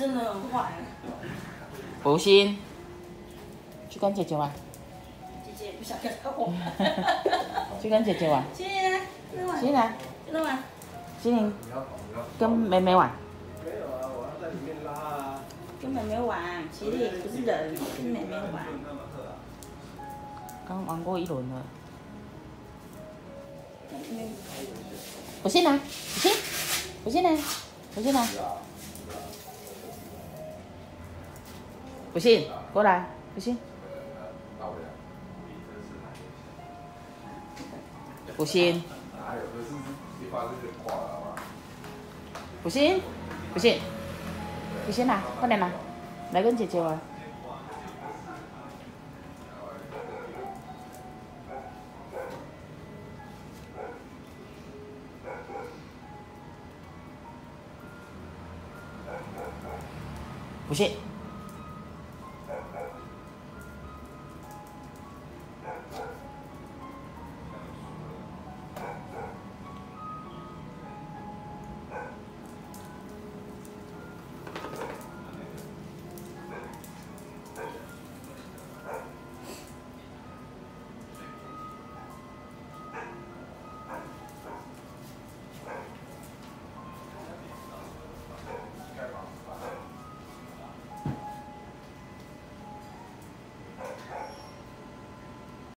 真的很坏。不信，去跟姐姐玩，姐姐也不想跟他玩。去跟姐姐玩。姐姐，跟他玩，心来，跟他玩。心灵跟妹妹玩。没有啊，我要在里面拉啊。跟妹妹玩，其实也不是人，跟妹妹玩。刚玩过一轮了。嗯，不信啊，不信，不信呢，不信呢，不信，过来，不信，不信，不信，不信，不信啦，快点啦，来跟姐姐玩。不信。